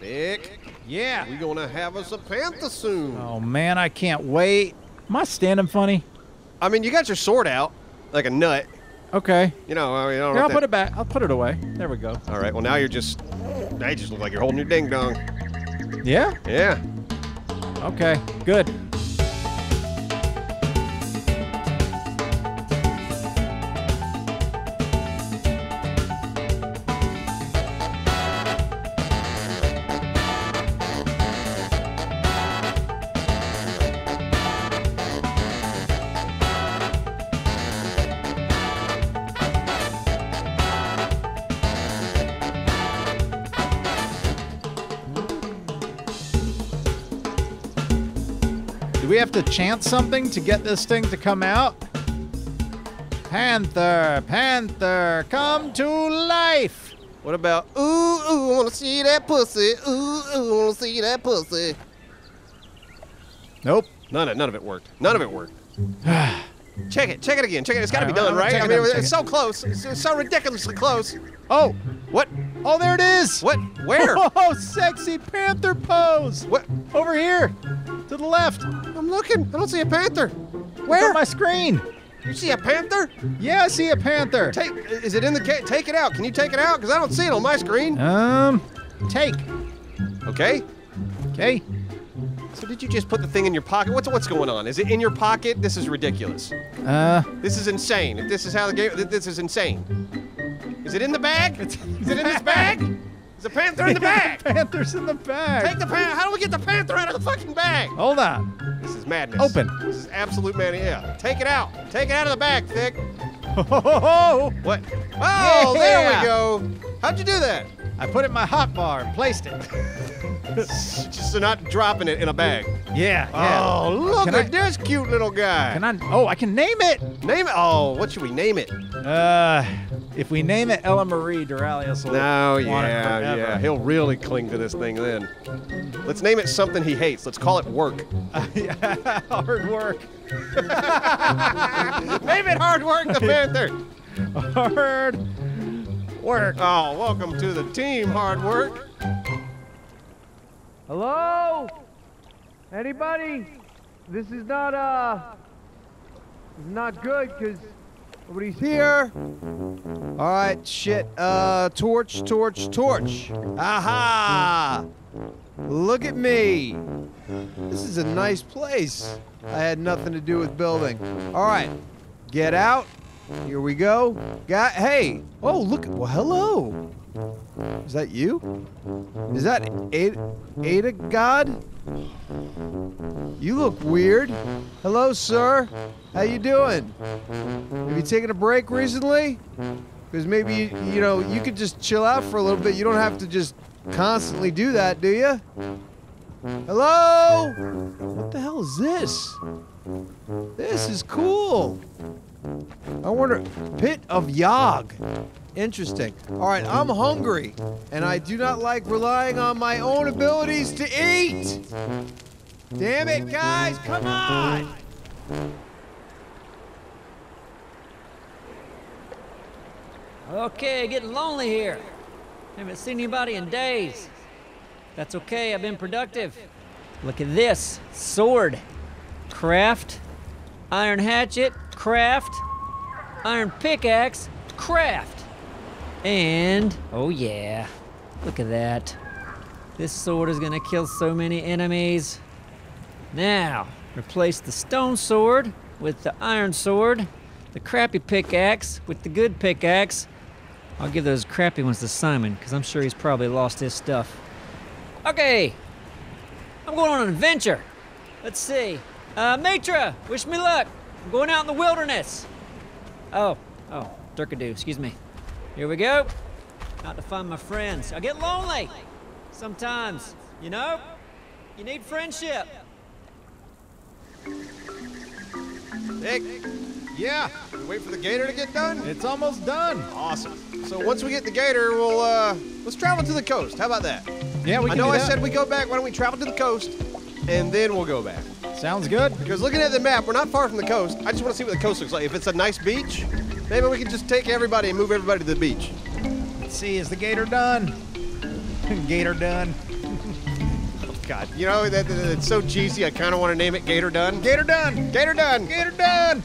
Yeah. we're gonna have us a panther soon. Oh man, I can't wait. Am I standing funny? I mean, you got your sword out like a nut. Okay. You know, I mean, I don't Here, I'll put it back. I'll put it away. There we go. All right. Well, now you're just. Now you just look like you're holding your ding dong. Yeah. Yeah. Okay. Good. To chant something to get this thing to come out? Panther, Panther, come to life. What about? Ooh, ooh, wanna see that pussy? Ooh, ooh, wanna see that pussy? Nope. None of none of it worked. None of it worked. check it. Check it again. Check it. It's got to be done, right? I mean, it's so close. It's, so ridiculously close. Oh, What? oh, there it is. What? Where? Oh, sexy panther pose. what? Over here, to the left. I'm looking. I don't see a panther. Where? on my screen. You see a panther? Yeah, I see a panther. Take. Is it in the? Take it out. Can you take it out? Because I don't see it on my screen. Um, take. Okay. Okay. So did you just put the thing in your pocket? What's what's going on? Is it in your pocket? This is ridiculous. Uh, This is insane. If this is how the game, this is insane. Is it in the bag? Is it in this bag? Is the panther in the bag? Panther's in the bag. Take the panther. How do we get the panther out of the fucking bag? Hold on. This is madness. Open. This is absolute madness. Yeah. Take it out. Take it out of the bag, Thick. Oh, What? Oh, there we go. How'd you do that? I put it in my hot bar and placed it. Just not dropping it in a bag. Yeah. yeah. Oh, look Can at I- this cute little guy. Can I? Oh, I can name it. name it? Oh, what should we name it? Uh, if we name it Ella Marie Duralius will No, want it yeah, forever. yeah. He'll really cling to this thing then. Let's name it something he hates. Let's call it work. Hard work. name it hard work, the Panther. Hard work. Oh, welcome to the team, hard work. Hello? Anybody? This is not, uh, this is not good because nobody's here. All right, shit. Uh, torch, torch, torch. Aha! Look at me. This is a nice place. I had nothing to do with building. All right, get out. Here we go. Got. Hey. Oh, look. Well, hello. Is that you? Is that Ada, Ada God? You look weird. Hello, sir. How you doing? Have you taken a break recently? Because maybe you, you know you could just chill out for a little bit. You don't have to just constantly do that, do you? Hello? What the hell is this? This is cool. I wonder, pit of Yog. Interesting. All right, I'm hungry, and I do not like relying on my own abilities to eat. Damn it, guys, come on! Okay, getting lonely here. Haven't seen anybody in days. That's okay, I've been productive. Look at this sword. Craft. Iron hatchet. Craft. Iron pickaxe. Craft. And, oh yeah, look at that. This sword is gonna kill so many enemies. Now, replace the stone sword with the iron sword, the crappy pickaxe with the good pickaxe. I'll give those crappy ones to Simon, because I'm sure he's probably lost his stuff. Okay, I'm going on an adventure. Let's see. Uh, Mitra, wish me luck. I'm going out in the wilderness. Oh, oh, Durkadoo, excuse me. Here we go. Out to find my friends. I get lonely sometimes, you know? You need friendship. Nick, Yeah, we wait for the gator to get done? it's almost done. Awesome. So once we get the gator, we'll uh let's travel to the coast. How about that? Yeah, we I know do I that. said we go back. Why don't we travel to the coast and then we'll go back? Sounds good. Because looking at the map, we're not far from the coast. I just want to see what the coast looks like. If it's a nice beach, maybe we can just take everybody and move everybody to the beach. Let's see, is the gator done? gator done. God, you know that, that- it's so cheesy. I kind of want to name it Gator Done. Gator done. Gator Done. Gator done.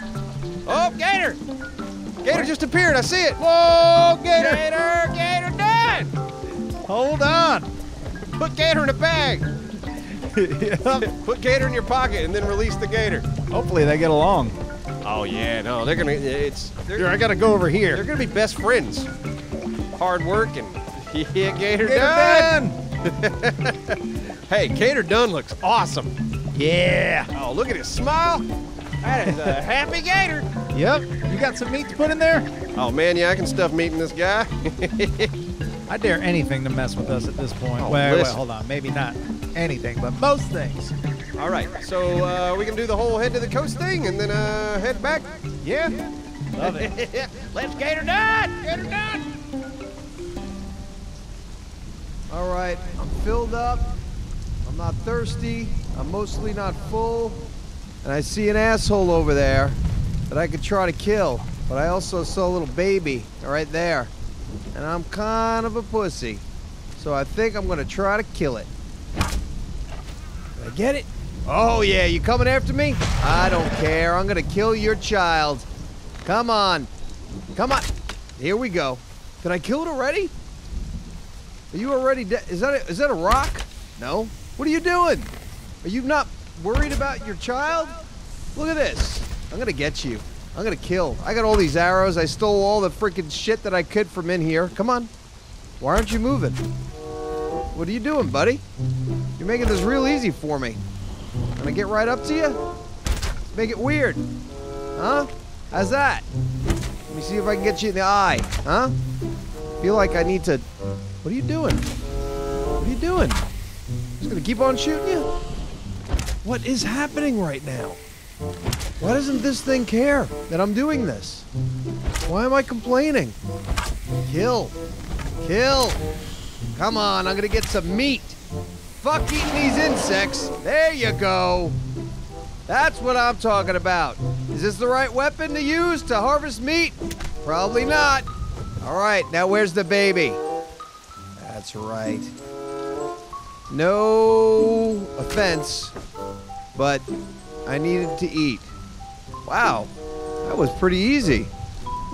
Oh, Gator! Gator just appeared. I see it. Whoa, Gator. Gator, Gator Done. Hold on. Put Gator in a bag. Put Gator in your pocket and then release the Gator. Hopefully they get along. Oh yeah, no, they're gonna. It's they're, Here, I gotta go over here. they're gonna be best friends. Hard work and yeah, Gator, Gator. Hey, Gator Done looks awesome. Yeah. Oh, look at his smile. That is a happy Gator. Yep. You got some meat to put in there? Oh man, yeah, I can stuff meat in this guy. I dare anything to mess with us at this point. Oh, wait, wait, hold on. Maybe not anything, but most things. All right, so uh, we can do the whole head to the coast thing and then uh, head back. Yeah. Love it. Let's Gator Done. Gator Done. All right, I'm filled up. I'm not thirsty. I'm mostly not full. And I see an asshole over there that I could try to kill. But I also saw a little baby right there. And I'm kind of a pussy. So I think I'm gonna try to kill it. Did I get it? Oh yeah, you coming after me? I don't care. I'm gonna kill your child. Come on. Come on. Here we go. Did I kill it already? Are you already dead? Is is that a rock? No. What are you doing? Are you not worried about your child? Look at this. I'm gonna get you. I'm gonna kill. I got all these arrows. I stole all the freaking shit that I could from in here. Come on. Why aren't you moving? What are you doing, buddy? You're making this real easy for me. Can I get right up to you? Make it weird. Huh? How's that? Let me see if I can get you in the eye. Huh? Feel like I need to. What are you doing? What are you doing? Just gonna keep on shooting you? What is happening right now? Why doesn't this thing care that I'm doing this? Why am I complaining? Kill. Kill. Come on, I'm gonna get some meat. Fuck eating these insects. There you go. That's what I'm talking about. Is this the right weapon to use to harvest meat? Probably not. All right, now where's the baby? That's right. No offense, but I needed to eat. Wow, that was pretty easy.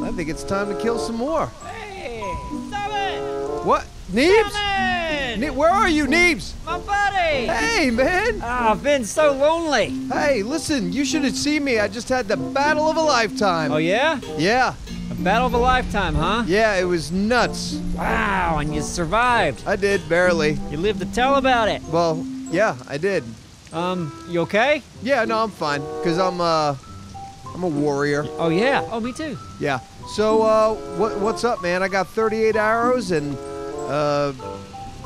I think it's time to kill some more. Hey, Simon! What? Neebs? Simon! Ne- where are you, Neebs? My buddy! Hey, man! Oh, I've been so lonely. Hey, listen, you should have seen me. I just had the battle of a lifetime. Oh, yeah? Yeah, A battle of a lifetime, huh? yeah, it was nuts. Wow, and you survived. I did, barely. You lived to tell about it. Well, yeah, I did. Um, you okay? Yeah, no, I'm fine, because I'm, uh, I'm a warrior. Oh, yeah. Oh, me too. Yeah. So, uh, what, what's up, man? I got 38 arrows and, uh,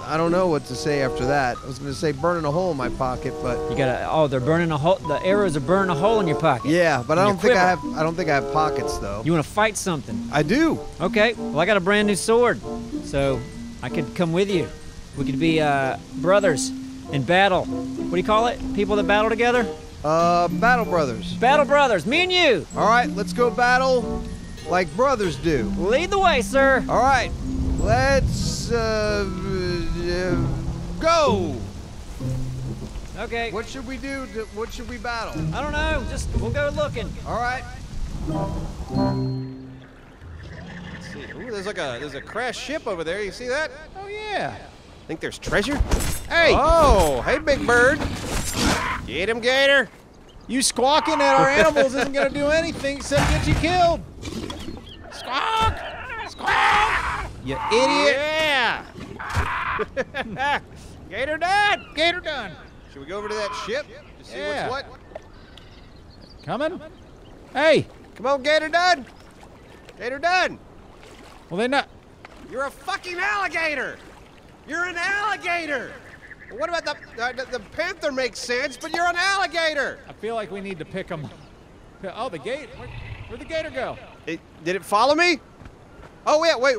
I don't know what to say after that. I was going to say burning a hole in my pocket, but You gotta, oh, they're burning a hole, the arrows are burning a hole in your pocket. yeah, but I don't think I have. I don't think I have pockets though. You wanna fight something? I do. Okay, well, I got a brand new sword, so I could come with you. We could be, uh, brothers in battle. What do you call it? People that battle together? Uh, Battle Brothers. Battle brothers, me and you. All right, let's go battle like brothers do. Lead the way, sir. All right, let's, uh, uh go. Okay. What should we do? To, what should we battle? I don't know. Just we'll go looking. All right. Let's see. Ooh, there's like a there's a crashed ship over there. You see that? Oh yeah. Think there's treasure? Hey! Oh. hey, big bird! Get him, Gator! You squawking at our animals isn't gonna do anything except get you killed. Squawk! Squawk! You idiot. Yeah! Gator done! Gator done. Should we go over to that ship to see Yeah. what's what? Coming? Hey. Come on, Gator done! Gator done! Well, they're not. You're a fucking alligator! You're an alligator! What about the, uh, the the panther makes sense, but you're an alligator? I feel like we need to pick him. Oh, the gate. Where, where'd the gator go? It, did it follow me? Oh yeah, wait.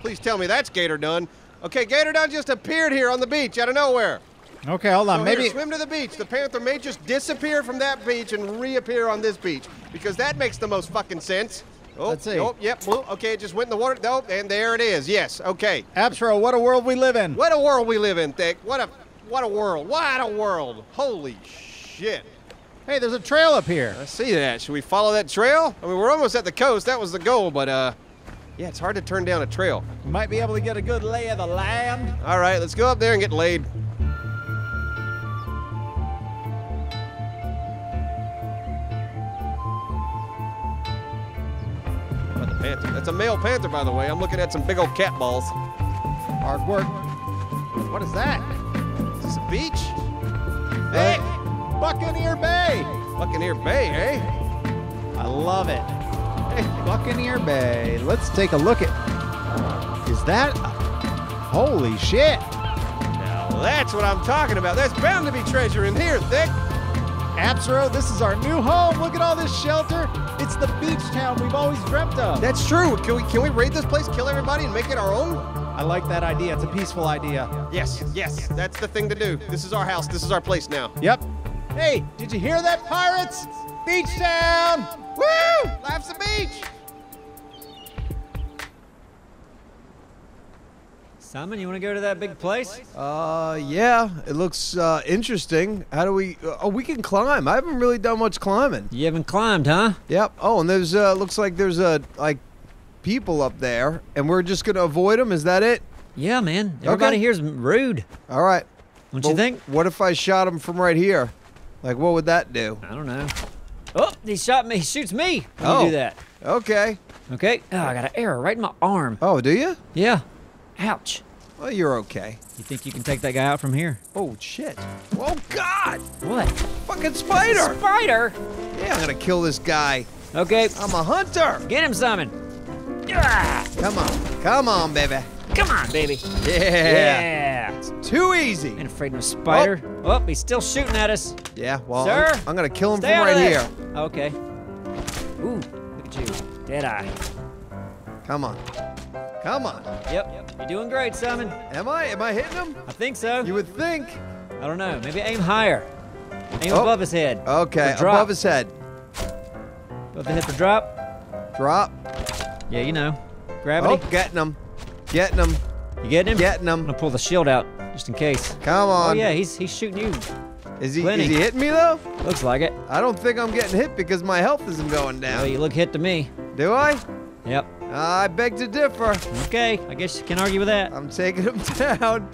Please tell me that's Gator Done. Okay, Gator Done just appeared here on the beach out of nowhere. Okay, hold on. So Maybe. here, swim to the beach. The panther may just disappear from that beach and reappear on this beach because that makes the most fucking sense. Oh, Let's see. Oh, yep. Well, okay, it just went in the water. Nope, and there it is. Yes. Okay. Appsro, what a world we live in. What a world we live in, Thick. What a What a world. What a world. Holy shit. Hey, there's a trail up here. I see that. Should we follow that trail? I mean, we're almost at the coast. That was the goal, but, uh, yeah, it's hard to turn down a trail. Might be able to get a good lay of the land. All right, let's go up there and get laid. Panther. That's a male panther, by the way. I'm looking at some big old cat balls. Hard work. What is that? Is this a beach? Hey, Buccaneer Bay. Buccaneer Bay, eh? I love it. Hey, Buccaneer Bay. Let's take a look at. Is that? Holy shit! Now that's what I'm talking about. There's bound to be treasure in here, Thick. Appsro, this is our new home. Look at all this shelter. It's the beach town we've always dreamt of. That's true. Can we can we raid this place, kill everybody, and make it our own? I like that idea. It's a peaceful idea. Yes, yes, that's the thing to do. This is our house. This is our place now. Yep. Hey, did you hear that, pirates? Beach town. Woo! Life's a beach. Simon, you want to go to that big place? Uh, yeah, it looks uh, interesting. How do we? Uh, oh, we can climb. I haven't really done much climbing. You haven't climbed, huh? Yep. Oh, and there's uh, looks like there's a like people up there, and we're just gonna avoid them. Is that it? Yeah, man. Everybody Okay. here's rude. All right. Don't Well, you think? What if I shot him from right here? Like, what would that do? I don't know. Oh, he shot me. He shoots me when Oh. do that. Okay. Okay. Oh, I got an arrow right in my arm. Oh, do you? Yeah. Ouch. Well, you're okay. You think you can take that guy out from here? Oh shit. Oh God! What? Fucking spider! Spider? Yeah, I'm gonna kill this guy. Okay. I'm a hunter. Get him, Simon. Ah, Come on, come on, baby. come on, baby. Yeah. Yeah. Too easy. Ain't afraid of a spider. Oh, he's still shooting at us. Yeah. Well, Sir? I'm, I'm gonna kill him Stay from right here. Okay. Ooh, look at you. Dead eye. Come on. Come on. Yep. You're doing great, Simon. Am I? Am I hitting him? I think so. You would think. I don't know. Maybe aim higher. Aim Oh. above his head. Okay, above his head. Above the head for drop. Drop. Yeah, you know. Oh, Gravity. getting him. Getting him. You getting him? Getting him. I'm gonna pull the shield out just in case. Come on. Oh yeah, he's he's shooting you. Is he? plenty. Is he hitting me though? Looks like it. I don't think I'm getting hit because my health isn't going Well, down. you look hit to me. Do I? Yep. I beg to differ. Okay. I guess you can argue with that. I'm taking him down.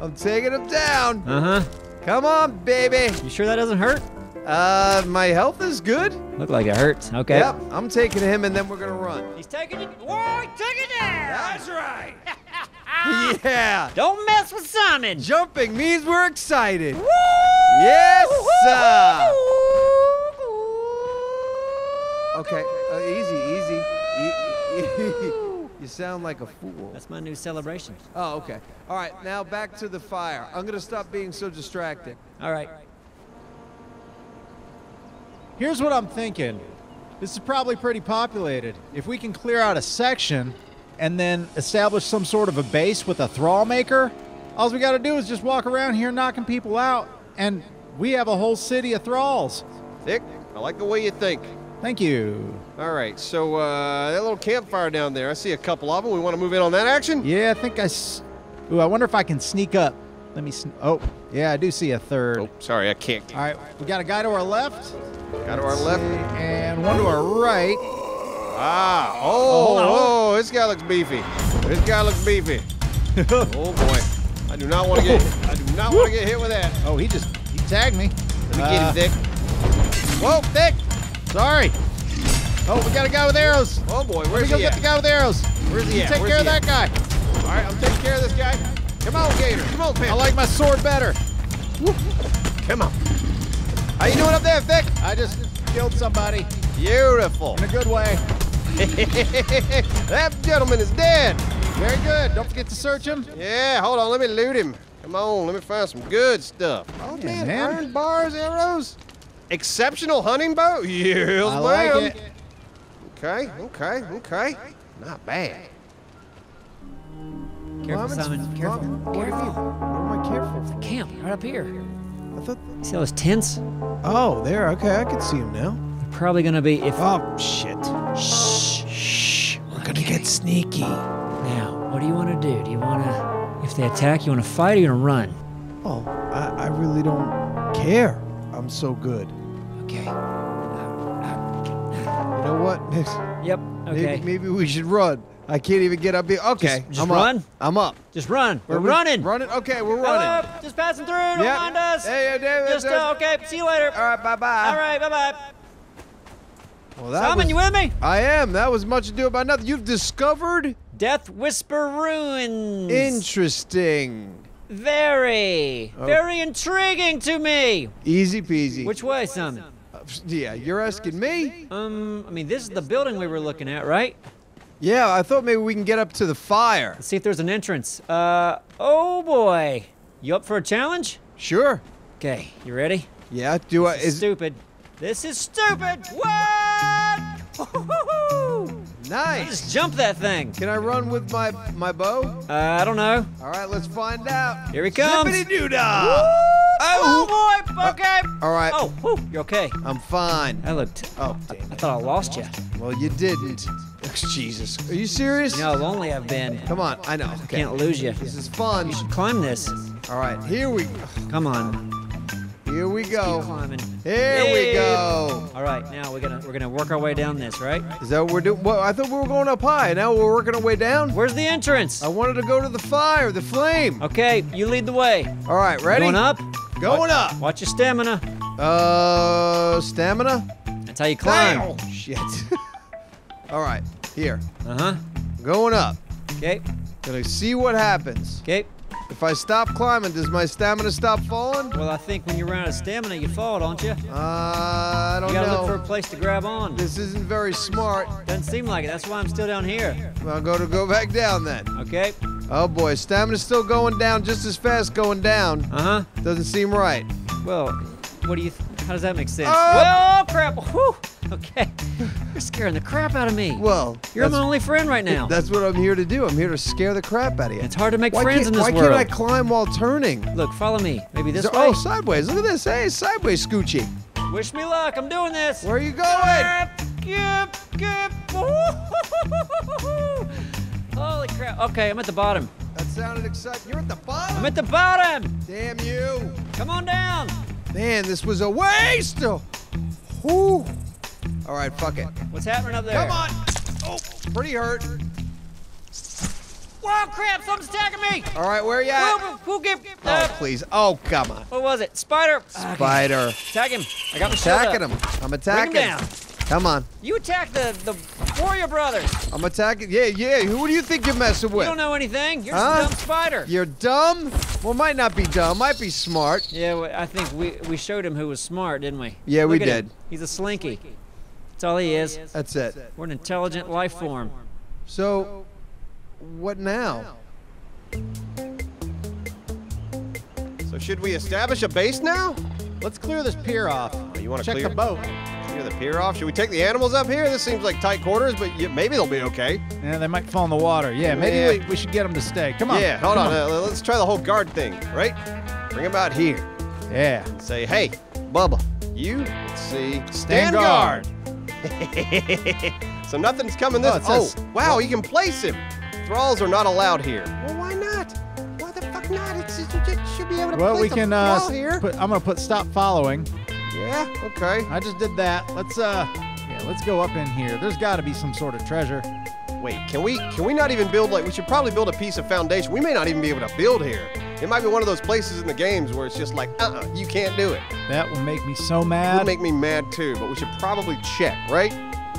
I'm taking him down. Uh huh. Come on, baby. You sure that doesn't hurt? Uh, my health is good. Look like it hurts. Okay. Yep, I'm taking him and then we're gonna run. He's taking it. Whoa, he took it down. right. yeah. Don't mess with Simon. Jumping means we're excited. Woo! Yes, sir. Okay, uh, easy, easy. you sound like a fool. That's my new celebration. Oh, okay. All right, now back to the fire. I'm gonna stop being so distracted. All right. Here's what I'm thinking. This is probably pretty populated. If we can clear out a section and then establish some sort of a base with a thrall maker, all we got to do is just walk around here knocking people out, and we have a whole city of thralls. Thick, I like the way you think. Thank you. All right, so uh, that little campfire down there, I see a couple of them. We want to move in on that action? Yeah, I think I. S- Ooh, I wonder if I can sneak up. Let me. Oh, yeah, I do see a third. Oh, sorry, I can't. All right, we got a guy to our left. Got to our left. And one to our right. Ah, oh, on. oh, this guy looks beefy. This guy looks beefy. oh boy, I do not want to get. I do not want to get hit with that. Oh, he just he tagged me. Let me Uh, get him, Thick. Whoa, Thick! Sorry. Oh, we got a guy with arrows. Oh boy, Let me where's go he get at? the guy with arrows. Where's he You at? take Where's care of he that guy. All right, I'm taking care of this guy. Come on, Gator. Come on, I like my sword better. Come on. How you doing up there, Vic? I just killed somebody Beautiful. in a good way. that gentleman is dead. Very good. Don't forget to search him. Yeah, hold on. Let me loot him. Come on, let me find some good stuff. Oh Yeah, man, man. iron bars, arrows, exceptional hunting bow. Yes, I like ma'am. it. Okay, okay, okay. Not bad. Careful, Mom, Simon. Careful. Mom, what, Careful. What am I careful for? Camp right up here. I thought. See all those tents? Oh, there. Okay, I can see him now. Probably gonna be if. Oh shit. Shh. Shh. We're gonna get sneaky. Now, what do you want to do? Do you want to, if they attack, you want to fight or you want to run? Oh, I, I really don't care. I'm so good. Okay. You know what? Yep. Okay. Maybe, maybe we should run. I can't even get up here. Okay, Just- just I'm run? up. I'm up. Just run. We're Are running. Running? Okay, we're running. Up. Just passing through. Don't Yep. mind us. Hey, hey, David, Just uh, okay. See you later. All right, bye bye. All right. Bye bye. Well, that Simon, was, you with me? I am. That was much ado about nothing. You've discovered Death Whisper Ruins. interesting. Very, Oh. very intriguing to me. Easy peasy. Which way, Simon? Yeah, you're asking me? Um, I mean, this is the building we were looking at, right? Yeah, I thought maybe we can get up to the fire. Let's see if there's an entrance. Uh, oh boy. You up for a challenge? Sure. Okay, you ready? Yeah. Do I? Is Is stupid. This is stupid. What? Nice. Just jump that thing. Can I run with my my bow? Uh, I don't know. All right, let's find out. Here he comes. Zippity doo dah. Oh, boy. Okay. All right. Oh, whew, you okay? I'm fine. I looked. Oh, I damn it. thought I lost you. Well, you didn't. Jesus. Are you serious? You know how lonely I've been. Come on. I know. Okay. Can't lose you. This is fun. You should Climb this. All right. Here we go. Come on. Here we go. climbing. Here we go. All right, now we're gonna we're gonna work our way down this, right? Is that what we're doing? Well, I thought we were going up high. Now we're working our way down. Where's the entrance? I wanted to go to the fire, the flame. Okay, you lead the way. All right, ready? Going up. Going up. Watch your stamina. Uh, stamina. That's how you climb. Oh, shit. All right, here. Uh huh. Going up. Okay. Gonna see what happens. Okay. If I stop climbing, does my stamina stop falling? Well, I think when you run out of stamina, you fall, don't you? Uh, I don't You gotta know. look for a place to grab on. This isn't very smart. Doesn't seem like it. That's why I'm still down here. I'll go to go back down then. Okay. Oh boy, stamina's still going down just as fast going down. Uh huh. Doesn't seem right. Well, what do you? How does that make sense? Oh! Well, crap. Whew. Okay. You're scaring the crap out of me. Well, You're my only friend right now. that's what I'm here to do. I'm here to scare the crap out of you. It's hard to make why friends in this why world. can't I climb while turning? Look, follow me. Maybe this way. oh, sideways. Look at this. Hey, sideways, Scoochie. Wish me luck. I'm doing this. Where are you going? Skip, skip. Holy crap. Okay, I'm at the bottom. That sounded exciting. You're at the bottom. I'm at the bottom. Damn you. Come on down. Man, this was a waste. Oh, whew. All right, fuck it. What's happening up there? Come on. Oh, pretty hurt. Whoa, crap. Something's attacking me. All right, where are you at? Who, who get, Oh, uh, please. Oh, come on. what was it? Spider. Okay. Spider. Attack him. I got my shield Attacking him. I'm Bring attacking. him down. Come on. You attack the, the warrior brothers. I'm attacking. Yeah, yeah. Who do you think you're messing with? You don't know anything. You're Huh? some dumb spider. You're dumb? Well, might not be dumb. Might be smart. Yeah, well, I think we, we showed him who was smart, didn't we? Yeah, we Look at him. did. He's a slinky. That's all he is. That's it. We're an intelligent life form. So, what now? So should we establish a base now? Let's clear this pier off. Oh, you wanna check clear- the boat? Clear the pier off. Should we take the animals up here? This seems like tight quarters, but yeah, maybe they'll be okay. Yeah, they might fall in the water. Yeah, maybe Yeah. We, we should get them to stay. Come on. Yeah, hold come on. Uh, let's try the whole guard thing, right? Bring them out here. Yeah. Say, hey, Bubba, you, let's see, Stand guard. so nothing's coming this. Oh, it Oh, says- wow, you can place him. Thralls are not allowed here. Well, why not? Why the fuck not? It's, it should be able to Well, place we can. a Uh, thrall here. put, I'm gonna put stop following. Yeah, okay. I just did that. Let's uh, yeah, let's go up in here. There's got to be some sort of treasure. Wait, can we can we not even build like we should probably build a piece of foundation. We may not even be able to build here. It might be one of those places in the games where it's just like, uh-uh, you can't do it. That will make me so mad. It mad. would make me mad too, but we should probably check, right?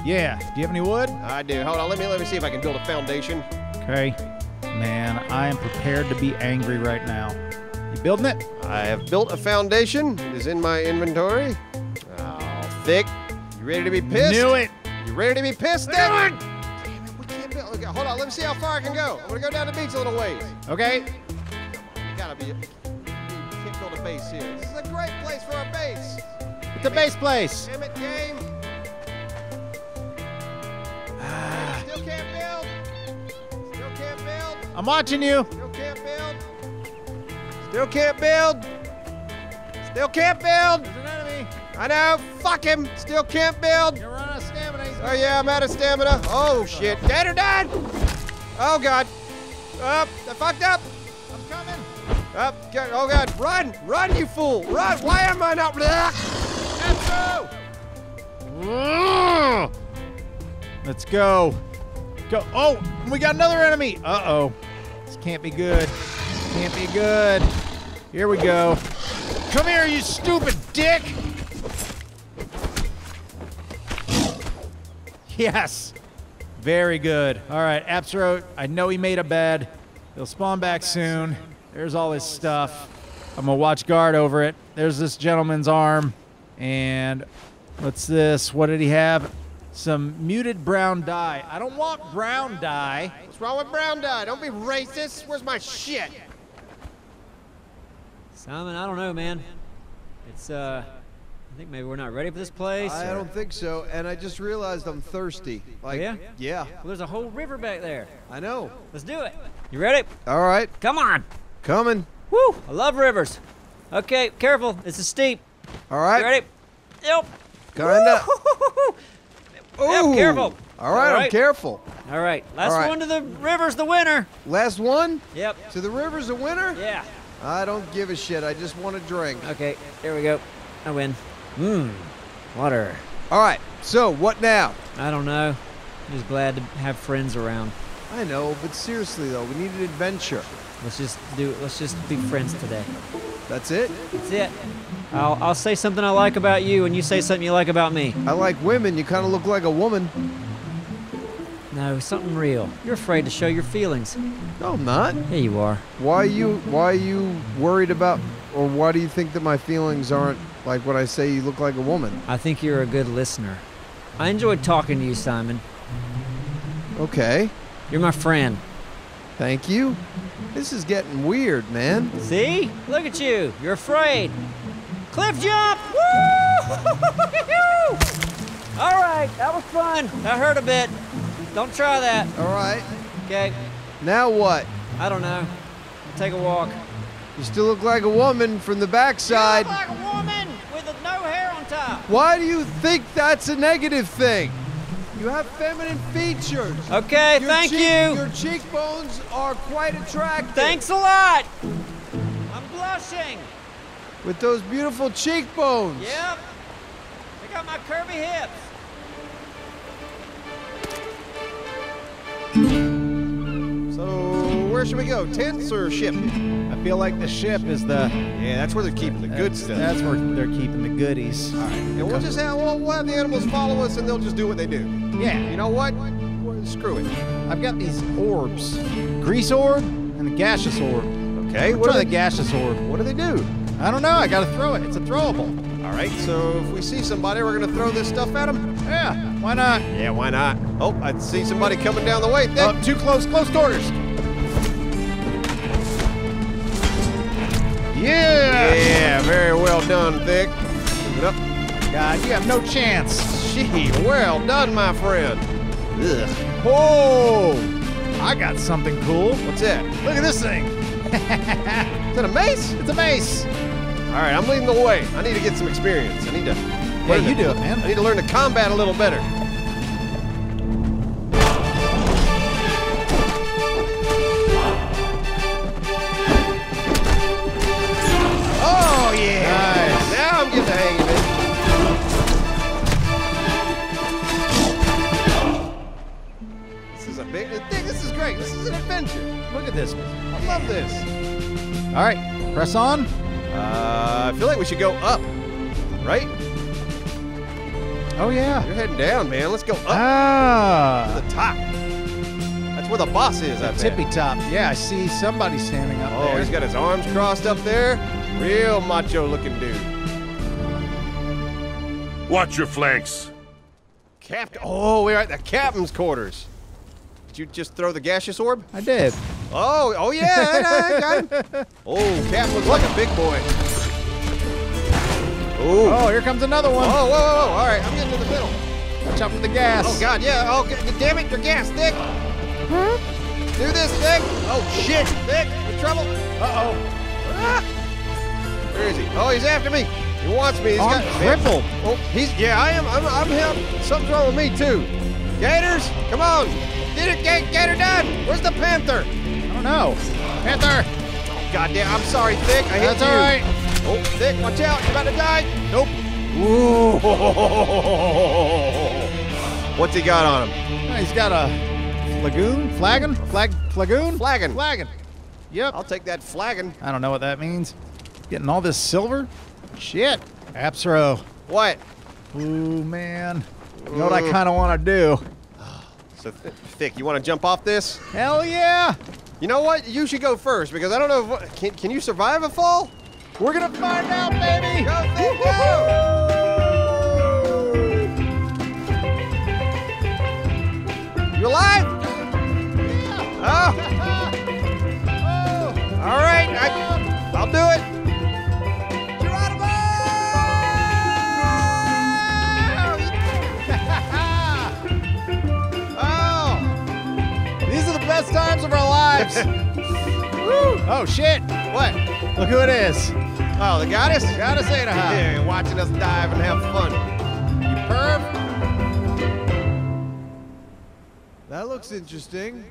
yeah. Do you have any wood? I do. Hold on, let me let me see if I can build a foundation. Okay. Man, I am prepared to be angry right now. You building it? I have built a foundation. It is in my inventory. Oh, thick. You ready to be pissed? Knew it. You ready to be pissed? Damn it! Damn it, we can't build. Okay, hold on. Let me see how far I can go. I'm gonna go down the beach a little ways. Okay. You gotta be. You can't build a base here. This is a great place for a base. It's a base place. Damn it, game. Still can't build. Still can't build. I'm watching you. Still. Still can't build. Still can't build. There's an enemy. I know. Fuck him. Still can't build. You're running out of stamina. Oh yeah, I'm out of stamina. Oh shit. Dead or died. Oh god. Up. I fucked up. I'm coming. Up, get, oh God, run, run, you fool, run! Why am I not? Blah! Enzo! Let's go. Go. Oh, we got another enemy. Uh oh. This can't be good. Can't be good. Here we go. Come here, you stupid dick. Yes. Very good. All right, Appsro, I know he made a bed. He'll spawn back soon. There's all his stuff. I'm gonna watch guard over it. There's this gentleman's arm. And what's this? What did he have? Some muted brown dye. I don't want brown dye. What's wrong with brown dye? Don't be racist. Where's my shit? Simon, I don't know, man. It's uh, I think maybe we're not ready for this place. I or- don't think so. And I just realized I'm thirsty. Like, yeah? yeah, Well, there's a whole river back there. I know. Let's do it. You ready? All right, Come on. coming. Woo! I love rivers. Okay, careful. This is steep. All right, You ready? Yep. kinda. Yep, Ooh. careful. All right, All I'm careful. All right. Last All right. one to the river's the winner. Last one Yep. to the river's the winner. Yeah. I don't give a shit. I just want a drink. Okay, here we go. I win. Mmm. Water. All right. So what now? I don't know. Just glad to have friends around. I know, but seriously though, we need an adventure. Let's just do. Let's just be friends today. That's it. That's it. I'll I'll say something I like about you, and you say something you like about me. I like women. You kind of look like a woman. No, something real. You're afraid to show your feelings. No, I'm not. Yeah, you are. Why are you? Why are you worried about? Or why do you think that my feelings aren't like when I say you look like a woman? I think you're a good listener. I enjoyed talking to you, Simon. Okay. You're my friend. Thank you. This is getting weird, man. See? Look at you. You're afraid. Cliff jump! Woo! All right, that was fun. That hurt a bit. Don't try that. All right. Okay. Now what? I don't know. Take a walk. You still look like a woman from the backside. You look like a woman with no hair on top. Why do you think that's a negative thing? You have feminine features. Okay, Your thank cheek- you. Your cheekbones are quite attractive. Thanks a lot. I'm blushing. With those beautiful cheekbones. Yep. Check out my curvy hips. Where should we go? Tents or ship? I feel like the ship is the. Yeah, that's where they're keeping the good stuff. That's where they're keeping the goodies. All right. and we'll just have, we'll, we'll have the animals follow us and they'll just do what they do. Yeah. You know what? Screw it. I've got these orbs grease orb and the gaseous orb. Okay, What are the gaseous orb. what do they do? I don't know. I gotta throw it. It's a throwable. All right, so if we see somebody, we're gonna throw this stuff at them. Yeah. Why not? Yeah, why not? Oh, I see somebody coming down the way. Oh, too close. Close quarters. Well done, Thick. Move it up. God, you have no chance. Gee, well done, my friend. Ugh. Whoa! I got something cool. What's that? Look at this thing. Is that a mace? It's a mace. All right, I'm leading the way. I need to get some experience. I need to. Yeah, you to- do it, man. I need to learn to combat a little better. Look at this. I love this. All right, press on. Uh, I feel like we should go up, right? Oh yeah. You're heading down, man. Let's go up Ah. to the top. That's where the boss is, I The bet. tippy top. Yeah, I see somebody standing up Oh, there. he's got his arms crossed up there. Real macho looking dude. Watch your flanks. Captain. Oh, we're at the captain's quarters. Did you just throw the gaseous orb? I did. Oh, oh yeah, I, I got him. Oh, Cap looks like a big boy. Oh. Oh, here comes another Oh, one. whoa, whoa, whoa. All right, I'm getting to the middle. Watch out for the gas. Oh, God, yeah. Oh, damn it, your gas, Thick. Do this, Thick. Oh, shit, Thick. In trouble? Uh-oh. Ah. Where is he? Oh, he's after me. He wants me. He's I'm got crippled. Oh, he's yeah. I am. I'm. I'm him. Something's wrong with me too. Gators, come on. Get it, get, get Gator done. Where's the panther? Don't know. Panther. goddamn. I'm sorry, Thick. I hit That's you. all right. Oh, Thick, watch out. You're about to die. Nope. Ooh. What's he got on him? Oh, He's got a flagoon, flagon, flag, flagoon, Flagon. flagon. Yep. I'll take that flagon. I don't know what that means. Getting all this silver? Shit. Appsro. What? Ooh, man. You know what I kind of want to do? So, Th- Thick, you want to jump off this? Hell yeah. You know what? You should go first because I don't know if. Can, can you survive a fall? We're going to find out, baby. Go, go! You alive? Oh. oh, all right. I, I'll do it. Best times of our lives. oh, shit. what? Look who it is. Oh, the goddess? Gotta say to her. Yeah, watching us dive and have fun. You perv. That looks interesting.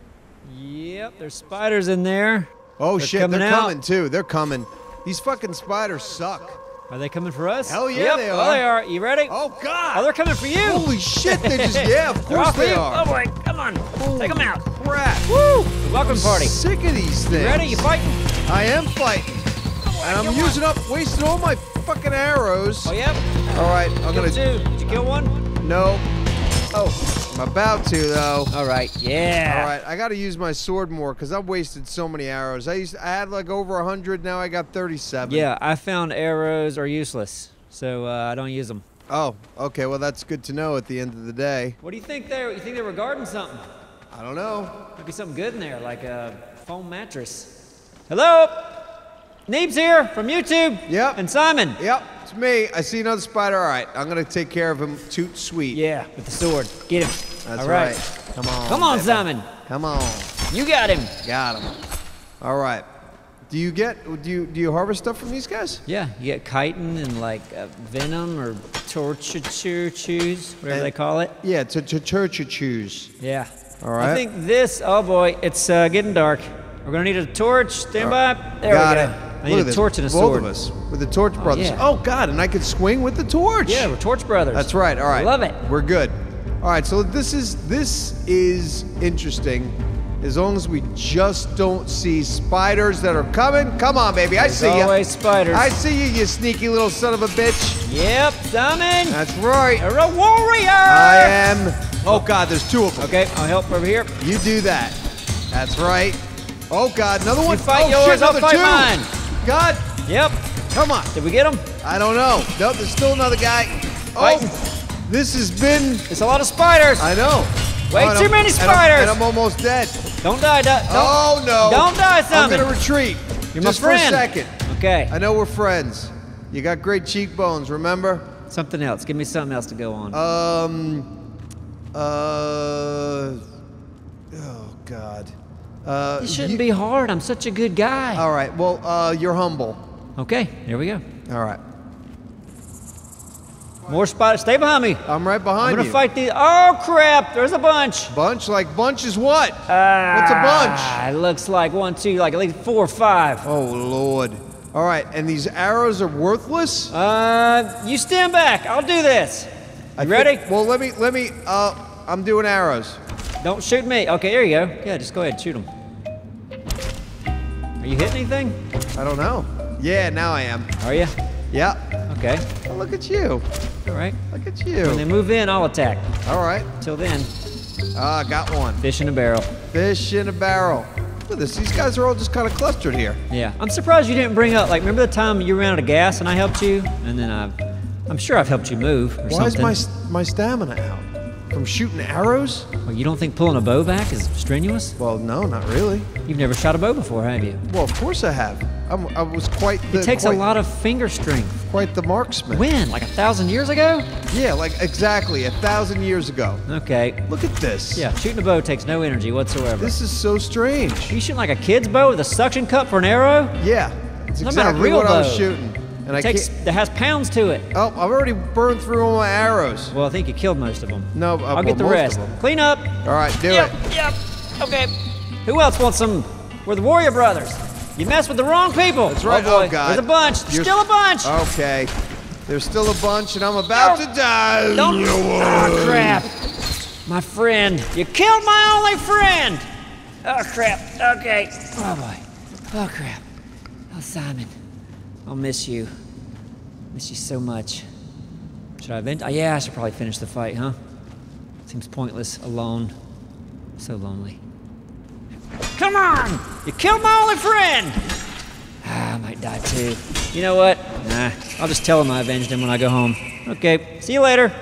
Yep, there's spiders in there. Oh They're shit, coming they're out. coming too. They're coming. These fucking spiders suck. Are they coming for us? Hell yeah, yep. they Oh, are. they are. You ready? Oh god! Oh, they're coming for you. Holy shit! They just yeah, of course they are. Oh boy, come on. Take them out. Crap! Woo! Welcome I'm party. Sick of these things. You ready? You fighting? I am fighting, and I'm come using up, wasting all my fucking arrows. Oh, yep. All right, I'm Kill gonna. two. Did you kill one? No. Oh, I'm about to though. All right. Yeah. All right, I got to use my sword more because I've wasted so many arrows. I used, I had like over a hundred. Now I got thirty-seven. Yeah, I found arrows are useless, so uh, I don't use them. Oh, okay. Well, that's good to know at the end of the day. What do you think they? You think they were guarding something? I don't know. Could be something good in there, like a foam mattress. Hello, Neebs here from YouTube. Yep. And Simon. Yep, it's me. I see another spider. All right, I'm gonna take care of him. Toot sweet. Yeah, with the sword. Get him. That's All right. right. Come on. Come on, baby. Simon. Come on. You got him. Got him. All right. Do you get? Do you do you harvest stuff from these guys? Yeah, you get chitin and like uh, venom or torture chews, whatever And- they call it. Yeah, to to church you choose. Yeah. All right. I think this. Oh boy, it's uh, getting dark. We're gonna need a torch. Stand by. There Got we it. I Look at a this. torch and a Both sword. of us with the torch oh, brothers. yeah. Oh God, and I could swing with the torch. Yeah, we're torch brothers. That's right. All right. Love it. We're good. All right. So this is this is interesting. As long as we just don't see spiders that are coming. Come on, baby. I There's see you. always spiders. I see you, you sneaky little son of a bitch. Yep, Simon. That's right. You're a warrior. I am. Oh God, there's two of them. Okay, I'll help over here. You do that. That's right. Oh God, another one. You fight oh, yours, shit, I'll another fight two. mine. God, Yep. come on. Did we get him? I don't know. Nope, there's still another guy. Oh, this has been. It's a lot of spiders. I know. Way Oh, too I'm- many and I'm- spiders. And I'm, almost dead. Don't die. Don't, oh no. Don't die, I'm gonna retreat. You're my Just for a second. Okay. I know we're friends. You got great cheekbones. Remember? Something else. Give me something else to go on. Um. Uh. Oh God. Uh, it shouldn't you- be hard. I'm such a good guy. All right. Well, uh, you're humble. Okay, here we go. All right. More spiders. Stay behind me. I'm right behind you. I'm gonna you. fight these. Oh crap! There's a bunch. Bunch like bunch is what? Ah, What's a bunch? It looks like one, two, like at least four or five. Oh Lord. All right, and these arrows are worthless. Uh, you stand back. I'll do this. I You think- ready? well, let me let me. Uh, I'm doing arrows. Don't shoot me. Okay, here you go. Yeah, just go ahead and shoot them. Are you hitting anything? I don't know. Yeah, now I am. Are you? Yeah. Okay. Oh, look at you. All right. Look at you. When they move in, I'll attack. All right. Till then, Ah, got one. fish in a barrel. Fish in a barrel. Look at this. These guys are all just kind of clustered here. Yeah. I'm surprised you didn't bring up. Like, remember the time you ran out of gas and I helped you, and then I've, I'm sure I've helped you move or Why is my my stamina out? From shooting arrows? Well, you don't think pulling a bow back is strenuous? Well, no, not really. You've never shot a bow before, have you? Well, of course I have. I'm, I was quite the It takes quite, a lot of finger strength. quite the marksman. When? Like a thousand years ago? Yeah, like exactly a thousand years ago. Okay. Look at this. Yeah, shooting a bow takes no energy whatsoever. This is so strange. Are you shooting like a kid's bow with a suction cup for an arrow? Yeah, it's Talking about a exactly real what I was bow. shooting. And I It takes that has pounds to it. Oh, I've already burned through all my arrows. Well, I think you killed most of them. No, uh, I'll get the most rest. of them. Clean up. All right, do yep, it. yep. Okay. Who else wants some? We're the Warrior Brothers. You mess with the wrong people. That's right. Oh, boy. Oh, God. There's a bunch. There's You're- still a bunch. Okay. There's still a bunch, and I'm about to die. Don't. Oh, crap. My friend. You killed my only friend. Oh, crap. Okay. Oh, boy. Oh, crap. Oh, Simon. I'll miss you. Miss you so much. Should I avenge? Oh, yeah, I should probably finish the fight, huh? Seems pointless, alone. So lonely. Come on! You killed my only friend! Ah, I might die too. You know what? Nah, I'll just tell him I avenged him when I go home. Okay, see you later.